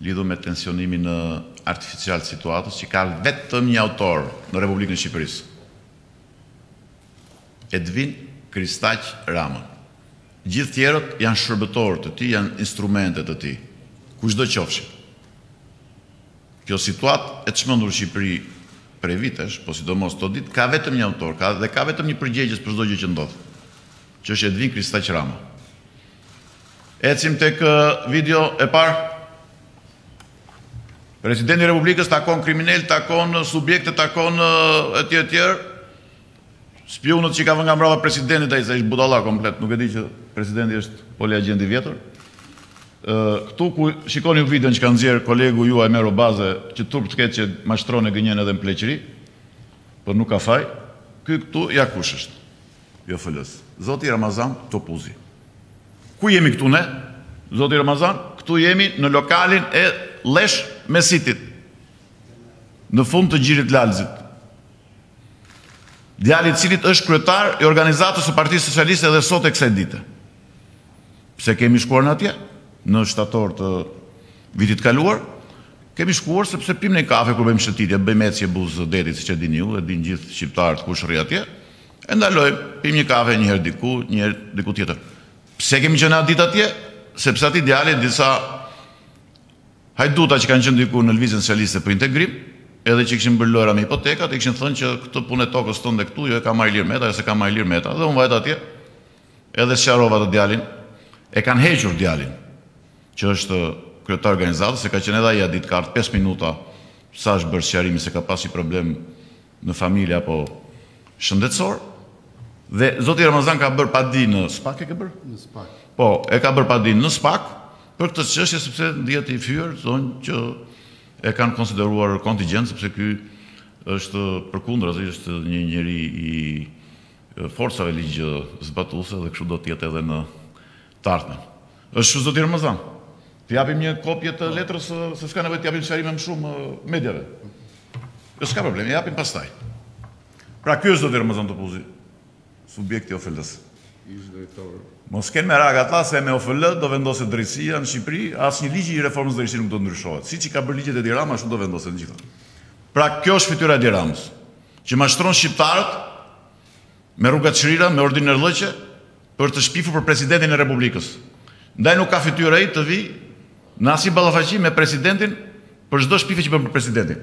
Lidhur me tensionimin artificial të situatës, që ka vetëm një autor në Republikën e Shqipërisë, Edvin Kristaq Rama. Gjithë tjerët janë shërbëtorë të tij, janë instrumente të tij, kushdo qofshin. Kjo situatë e çmendur në Shqipëri prej vitesh, po sidomos këto ditë, ka vetëm një autor, ka dhe ka vetëm një përgjegjës për çdo gjë që ndodh, që është Edvin Kristaq Rama. Ecim tek video e parë. Presidenti i Republikës takon kriminelë, takon subjekte, takon etj etj. Spiunët që ka vënë nga mbrapa presidentit ai, se është budalla komplet, nuk e di që presidenti është poli agent i vjetër. Ë këtu ku shikoni videon që ka nxjerr kolegu juaj Mero Baze, që turp të ketë që mashtron e gënjen edhe në pleqëri, por nuk ka faj. Ky këtu ja kush është. Jo flës. Zoti Ramazan Topuzi. Ku jemi këtu ne? Zoti Ramazan, këtu jemi në lokalin e Llesh Mesitit. Në fund të Gjirit Lalzit. Djali i cilit është kryetar i organizatës së Partisë Socialiste edhe sot e kësaj dite. Pse kemi shkuar ne atje? Në shtator të vitit kaluar, kemi shkuar sepse pimë një kafe kur bëjmë shëtitje, bëjmë ecje buzë detit, siç e dini ju, e dinë gjithë shqiptarët kush rri atje, E ndalojmë, pimë një kafe një herë diku, një herë diku tjetër. Pse kemi qenë atë ditë atje? Sepse atij djalit disa hajdutë që kanë qenë diku në Lëvizjen Socialiste për integrim, edhe që kishin bërë lojra me hipotekat, i kishin thënë që këtë punën e tokës tënde këtu, jo e ka marrë Ilir Meta, jo s'e ka marrë Ilir Meta, dhe unë vajta atje, edhe sqarova atë djalin, e kanë hequr djalin, që është kryetar i organizatës, se ka qenë edhe ai atë ditë katër 5 minuta, sa është bërë sqarimi se ka pas një problem në familje apo shëndetësor dhe zoti Ramazan ka bërë padi në spak e ke bërë. Në spak. Po, e ka bërë padi në spak për këtë çështje sepse ndihet i fyer, thonë që e kanë konsideruar kontingjent sepse ky është përkundrazi, është një njeri i forcave ligjzbatuese dhe kështu do të jetë edhe në Të ardhmen. Është kështu zoti Ramazan. Të japim një kopje të letrës se s'ka nevojë të japim sqarime më shumë mediave. Jo s'ka problem, e japim pastaj. Pra ky është zoti Ramazan Topuzi, subjekti i OFL-së. Ish drejtor. Mos kenë merak ata se me OFL do vendoset drejtësia në Shqipëri, asnjë ligj i reformës në drejtësi nuk do të ndryshohet. Siç i ka bërë ligjet Edi Rama ashtu do vendosen të gjitha. Pra kjo është fytyra e Edi Ramës, që mashtron shqiptarët, Me rrugaçëria, me ordinerllëqe, për të shpifur për Presidentin e Republikës. Ndaj nuk ka fytyrë ai të vijë në asnjë ballafaqim me Presidentin për çdo shpifje që bën për Presidentin.